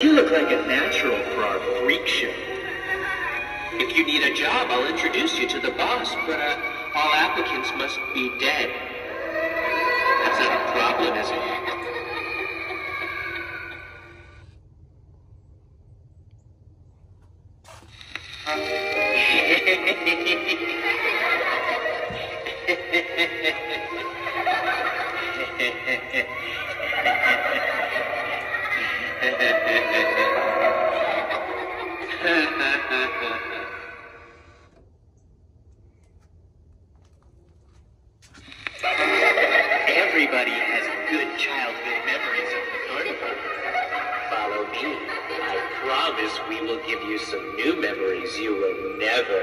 You look like a natural for our freak show. If you need a job, I'll introduce you to the boss, but uh, all applicants must be dead. That's not a problem, is it? Everybody has good childhood memories of the carnival. Follow me. I promise we will give you some new memories you will never.